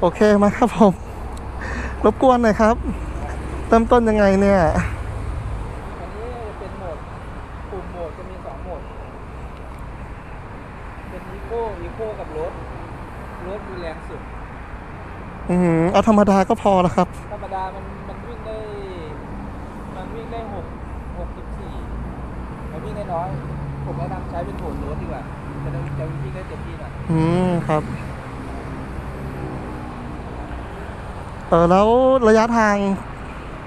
โอเคมาครับผม รบกวนหน่อยครับ เริ่มต้นยังไงเนี่ย อันนี้เป็นโหมดปุ่มโหมดจะมีสองโหมด เป็นอีโก้อีโก้กับรถรถมีแรงสุด อืมเอาธรรมดาก็พอแล้วครับ ธรรมดามันมันวิ่งได้ มันวิ่งได้หกหกสิบสี่มันวิ่งได้น้อย ผมแนะนำใช้เป็นโหมดรถดีกว่าจะได้จะวิ่งได้เต็มที่หน่อยอืมครับ เออแล้วระยะทาง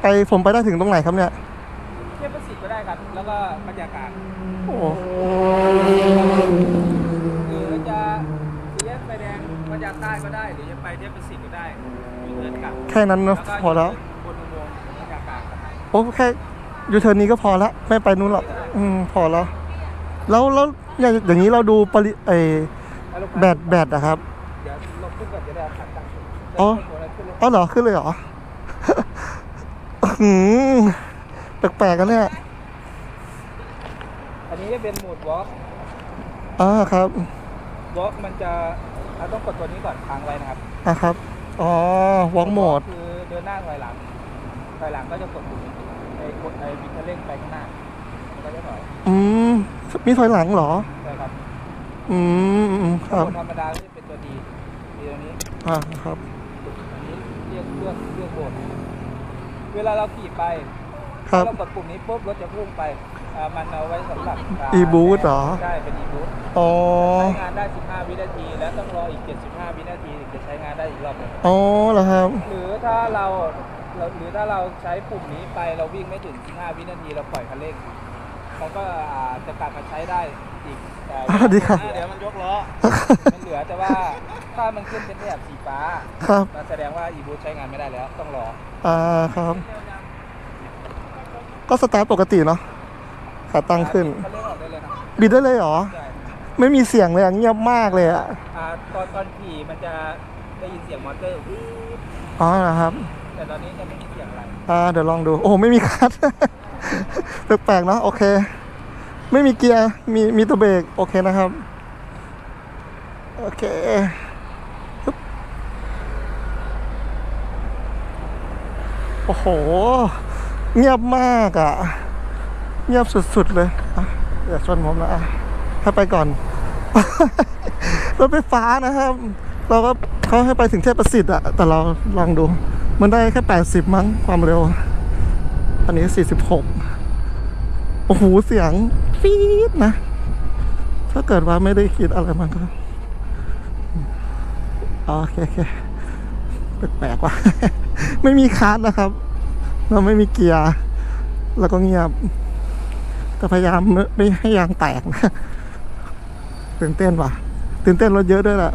ไปผมไปได้ถึงตรงไหนครับเนี่ย เทียบประสิทธิ์ก็ได้ครับ แล้วก็บรรยากาศโอ้หรือจะสี่แยกไฟแดงบรรยากใต้ก็ได้หรือจะไปเทียบประสิทธิ์ก็ได้มีเทิร์นกลับแค่นั้นแล้วเนอะก็พอแล้ว บนอุโมงค์บรรยากาศครับโอ้แค่ยูเทิร์นนี้ก็พอละไม่ไปนู้นหรอกอืมพอแล้ว แล้วแล้วอย่างอย่างนี้เราดูปริไอแล้วลูกค้าแบตแบตอะครับ เดี๋ยวลงขึ้นก่อนจะได้เอาขันตั้งขึ้นอ๋อแล้ว ขึ้นรถอ๋อเหรอขึ้นเลยเหรอหืมแปลกๆกันเนี่ย อันนี้จะเป็นโหมดวอล์กอ่าครับวอล์กมันจะเราต้องกดตัวนี้ก่อนค้างไว้นะครับ อ่าครับ อ๋อวอล์กโหมด คือเดินหน้าถอยหลังถอยหลังก็จะกดปุ่มนี้ไอ้กดไอ้บิดคันเร่งไปข้างหน้ามันก็จะถอย อืม มีถอยหลังเหรอ ใช่ครับ อืมอืมครับโหมดธรรมดาก็จะเป็นตัวดีดีตัวนี้ อ่าครับอันนี้ เรียกเลือกเลือกโหมดเวลาเราขี่ไปครับเรากดปุ่มนี้ปุ๊บรถจะพุ่งไปอ่ามันเอาไว้สำหรับา e-boost เหรอ ใช่เป็น e-boost อ๋อ ใช้งานได้ 15 วินาที แล้วต้องรออีก 75 วินาทีถึงจะใช้งานได้อีกรอบหนึงอ๋อเหรอครับ หรือถ้าเราเราหรือถ้าเราใช้ปุ่มนี้ไปเราวิ่งไม่ถึง 15 วินาทีเราปล่อยคันเร่งมันก็อ่าจะกลับมาใช้ได้ อีกแต่อ่าดีครับ เดี๋ยวมันยกล้อ มันเหลือแต่ว่าถ้ามันขึ้นเป็นแถบสีฟ้าครับมันแสดงว่า e-boost ใช้งานไม่ได้แล้ว ต้องรออ่าครับ ก็สตาร์ทปกติเนาะขาตั้งขึ้นคันเร่งออกได้เลยนะบิดได้เลยเหรอ ใช่ไม่มีเสียงเลยอะเงียบมากเลยอะอ่าตอนตอนขี่มันจะได้ยินเสียงมอเตอร์วู้ดอ๋อนะครับแต่ตอนนี้จะไม่มีเสียงอะไร อ่าเดี๋ยวลองดู โอ้โหไม่มีคัทแปลกๆเนาะโอเค ไม่มีเกียร์ มีมีตัวเบรกโอเคนะครับ โอเคปึ๊บโอ้โห เงียบมากอะ่ะ เงียบสุดๆเลยอะเดี๋ยวชนผมนะให้ไปก่อน รถไฟฟ้านะครับ เราก็เขาให้ไปถึงเทพประสิทธิ์อะแต่เราลองดู มันได้แค่แปดสิบมั้งความเร็ว อันนี้สี่สิบหกโอ้โห เสียง ฟีดนะ ถ้าเกิดว่าไม่ได้คิดอะไรมันก็อ๋อโอเคโอเคแปลกๆว่ะ ไม่มีคาร์ดนะครับ เราไม่มีเกียร์ แล้วก็เงียบ แต่พยายามไม่ไม่ให้ยางแตกนะตื่นเต้นว่ะ ตื่นเต้นรถเยอะด้วยแหละ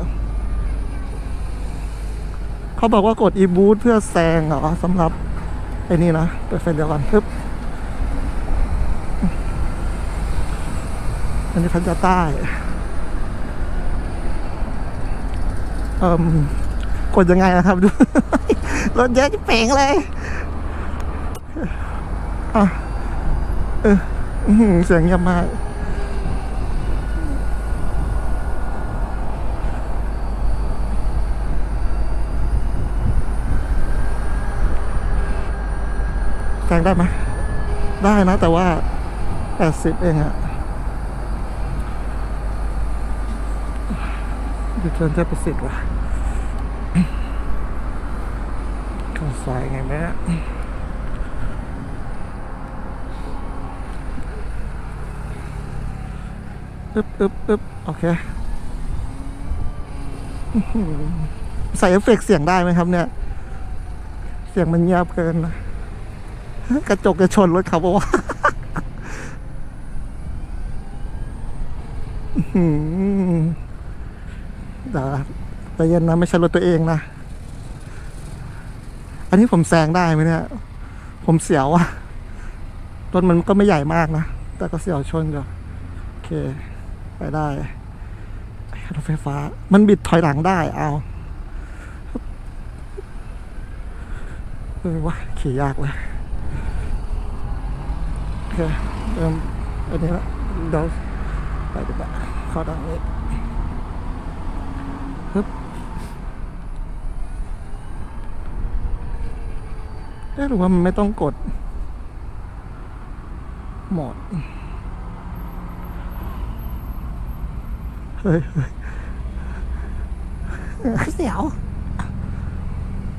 เขาบอกว่ากด e-boost เพื่อแซงเหรอสำหรับไอ้นี่นะเปิดไฟเดียวกันปึ๊บ อันนี้พัทยาใต้เอ่มกดยังไงนะครับดูรถเยอะจะเป่งเลยอะเออเสียงเงียบมาแซงได้ไหมได้นะแต่ว่าแปดสิบเองอะ ดิเทิร์นแทบประสิทธิ์วะข้าสายไงแม่อึ๊บอึ๊บอึ๊บโอเค ใส่เอฟเฟกเสียงได้ไหมครับเนี่ย เสียงมันเงียบเกินนะกระจกจะชนรถเขาบอกว่าอื้อ หือเยวใจเย็นนะไม่ใช่รถตัวเองนะ อันนี้ผมแซงได้ไหมเนี่ย ผมเสียวอะรถมันก็ไม่ใหญ่มากนะ แต่ก็เสียวชนอยู่โอเค ไปได้รถไฟฟ้า มันบิดถอยหลังได้ เอาเออวะขี่ยากเลยโอเคเริ่มอันนี้ละเดี๋ยวไปดีกว่าข้าทางนี้ ปึ๊บหรือว่ามันไม่ต้องกดหมดเฮ้ยเฮ้ยเสียว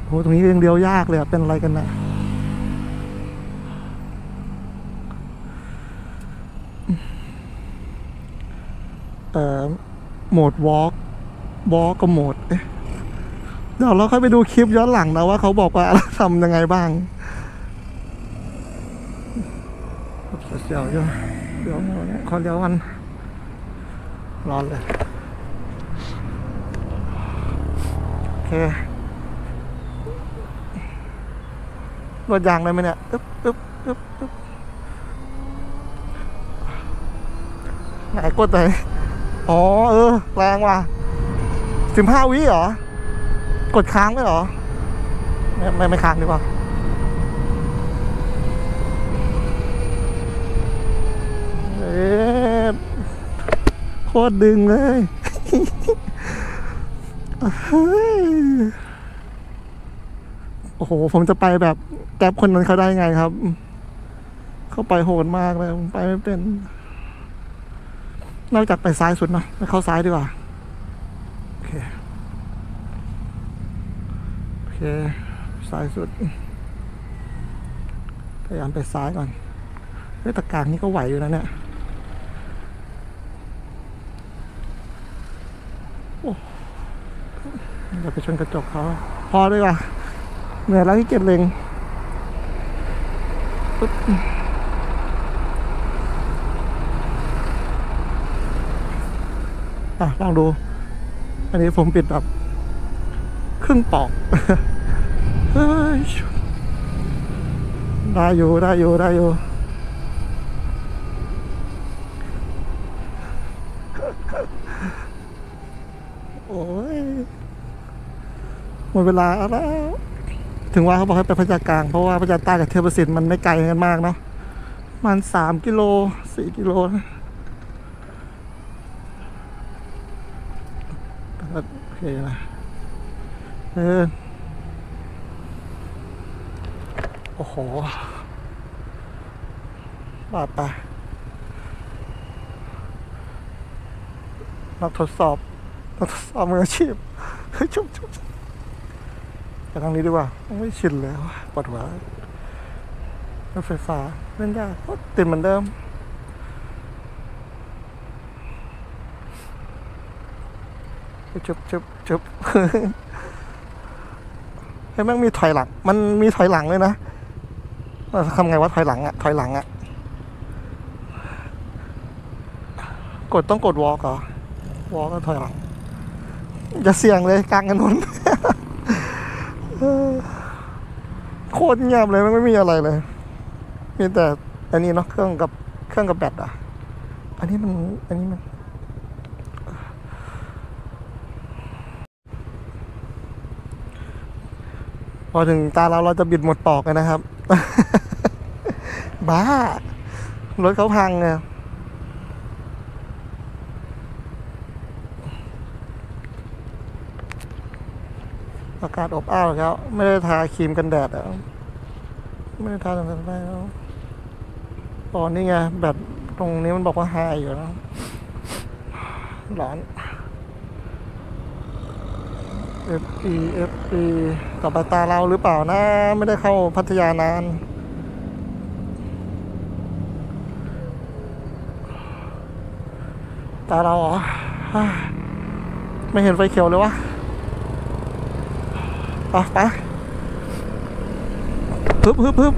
โหตรงนี้เรียงเดียวยากเลยเป็นอะไรกันนะเอ่อโหมดวอล์ก วอกกับโหมดเดี๋ยวเราค่อยไปดูคลิปย้อนหลังนะว่าเขาบอกว่าทำยังไงบ้างเดี๋ยวเดี๋ยวเดี๋ยวเขอเดี๋ยวมันร้อนเลยโอเครถยางได้ไหมเนี่ยอึ๊บอึ๊บอึ๊บอึ๊บไหนกดไหนอ๋อ เออ แรงว่ะ สิบห้าวิเหรอ กดค้างไหมเหรอ ไม่ไม่ไม่ค้างดีกว่าเอ๊ะโคตรดึงเลยโอ้โห ผมจะไปแบบแก๊ปคนนั้นเขาได้ไงครับ เขาไปโหดมากเลย ผมไปไม่เป็น นอกจากไปซ้ายสุดเนอะไปเข้าซ้ายดีกว่า โอเค โอเคซ้ายสุด พยายามไปซ้ายก่อนเฮ้ยตะกางนี่ก็ไหวอยู่นะเนี่ย โอ้เดี๋ยวไปชนกระจกเขาพอเลยว่ะเหนื่อยแล้วที่เก็บเลงปึ๊บอะลองดู อันนี้ผมปิดแบบ ครึ่งปอกได้อยู่ได้อยู่ได้อยู่โอ้ยหมดเวลาแล้ว ถึงว่าเขาบอกให้ไปพระจากลาง เพราะว่าพระจาใต้กับเทพสิทธิ์มันไม่ไกลกันมากเนาะมันสามกิโลสี่กิโลนะโอเคนะ เออโอ้โหบาดไปนักทดสอบนักทดสอบมืออาชีพเฮ้ชุบชุบไปทางนี้ดีกว่า ไม่ชินเลยว่ะปวดหัวรถไฟฟ้าเล่นยากโอ๊ยติดเหมือนเดิมชุบชุบชุบ ฮ้ยแม่งมีถอยหลัง มันมีถอยหลังเลยนะทำไงว่าถอยหลังอะถอยหลังอะกดต้องกดวอล์กเหรอวอล์กก็ถอยหลังอย่าเสี่ยงเลยกลางถนนโคตรเงียบเลยมันไม่มีอะไรเลย มีแต่อันนี้เนาะเครื่องกับเครื่องกับแบตอะ อันนี้มันอันนี้มัน อถึงตาเราเราจะบิดหมดปอกกันนะครับ บ้า รถเขาพังไงอากาศอบอ้าวแล้ว ไม่ได้ทาครีมกันแดดอะไม่ได้ทาตรงกันได้แล้วตอนนี้ไงแบตตรงนี้มันบอกว่าไฮอยู่นะร้อน FE FE ต่อไปตาเราหรือเปล่านะ ไม่ได้เข้าพัทยานาน ตาเราเหรอ ไม่เห็นไฟเขียวเลยวะอะไปฮึบฮึบฮึบ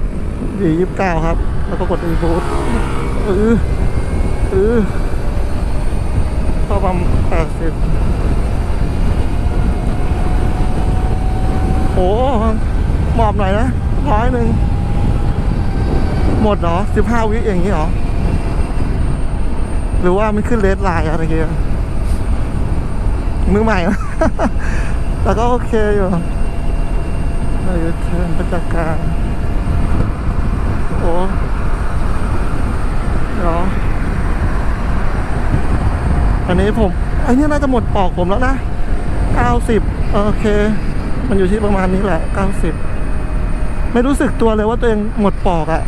ดียี่สิบเก้าครับ แล้วก็กดอีบูทเออเออก็ประมาณแปดสิบ โอ้ หมอบหน่อยนะร้อยหนึ่งหมดเหรอสิบห้าวิอย่างนี้เหรอ หรือว่ามันขึ้นเลสไลน์อะไรเงี้ยมือใหม่นะแต่ก็โอเคอยู่เราอยู่เทิร์นประจักการโอ้เหรออันนี้ผม อันนี้น่าจะหมดปอกผมแล้วนะเก้าสิบโอเค มันอยู่ที่ประมาณนี้แหละ 90 ไม่รู้สึกตัวเลยว่าตัวเองหมดปอกอะ่ะ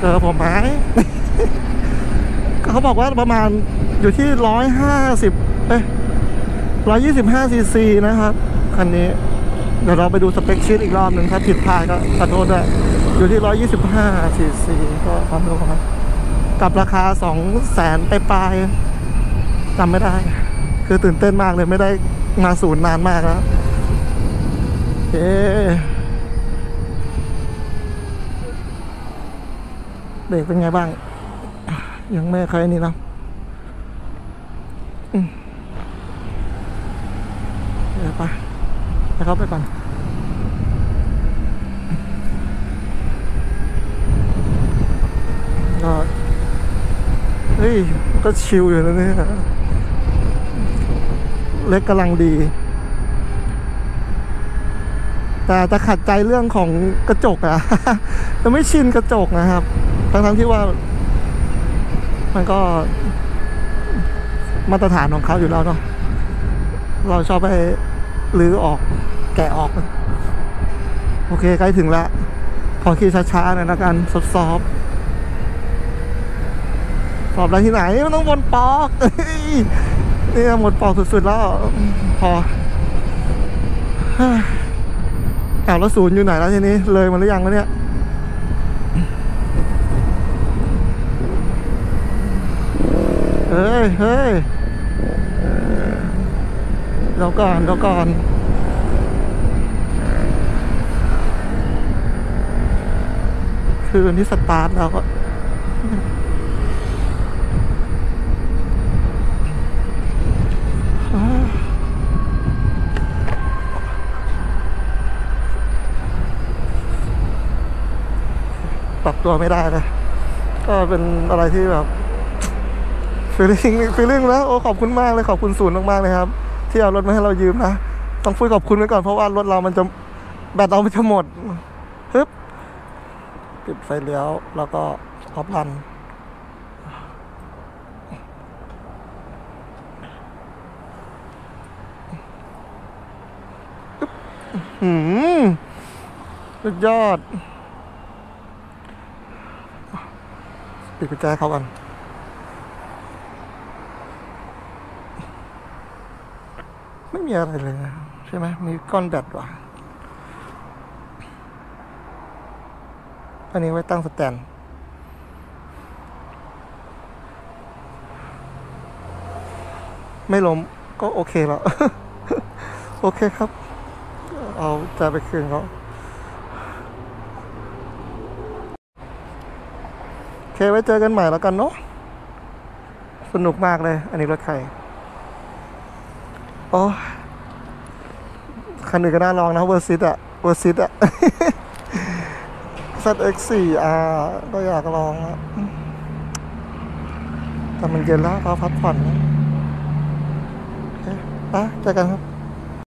เจอผมไหมเขาบอกว่าประมาณอยู่ที่ร้อยห้าสิบเอ้ยร้อยยี่สิบห้าซีซีนะครับ คันนี้ เดี๋ยวเราไปดูสเปคชีตอีกรอบหนึ่งถ้าผิดพลาดก็ขอโทษด้วย อยู่ที่ร้อยยี่สิบห้าซีซีก็ความรู้ครับกับราคาสองแสนไปปลายจำไม่ได้ คือตื่นเต้นมากเลยไม่ได้มาศูนย์นานมากแล้วโอเคเบรกเป็นไงบ้าง ยังไม่เคยนี่นะเดี๋ยวไปไปเข้าไปก่อน ก็เฮ้ยก็ชิลอยู่นะเนี่ยเล็กกำลังดี แต่จะขัดใจเรื่องของกระจกอะจะไม่ชินกระจกนะครับ ทั้งๆที่ว่า มันก็มาตรฐานของเขาอยู่แล้วเนาะเราชอบไปรื้อออกแกะออก โอเคใกล้ถึงแล้วขอขี่ช้าๆหน่อยนะกันซอฟๆ สอบอะไรที่ไหนมันต้องบนปอกเนี่ยหมดปอกสุดๆแล้ว พอเฮ้ยอ้าวแล้วศูนย์อยู่ไหนแล้วทีนี้เลยมาหรือยังวะเนี่ยเฮ้ยเฮ้ยเดี๋ยวก่อนเดี๋ยวก่อนคืออันนี้สตาร์ทแล้วก็ ตัวไม่ได้เลยก็เป็นอะไรที่แบบฟีลลิ่งฟีลลิ่งแล้วโอ้ขอบคุณมากเลยขอบคุณศูนย์มากๆเลยครับ ที่เอารถมาให้เรายืมนะต้องพูดขอบคุณไว้ก่อนเพราะว่ารถเรามันจะแบตเรามันจะหมดฮึบปิดไฟเลี้ยวแล้วก็ออฟรันหืมสุดยอด ปิดกุญแจเขากันไม่มีอะไรเลยนะใช่ไหมมีก้อนแบตว่ะอันนี้ไว้ตั้งสแตนไม่ล้มก็โอเคแล้ว โอเคครับ เอาใจไปคืนเขาโอ เคไว้เจอกันใหม่แล้วกันเนาะสนุกมากเลย อันนี้รถใครโอ้คันอื่นก็น่าลองนะเวอร์ซิตอะเวอร์ซิตอะ ZX4R ก็อยากลองอะแต่มันเย็นแล้วเขาพักผ่อนนะโอเคไปเจอกันครับ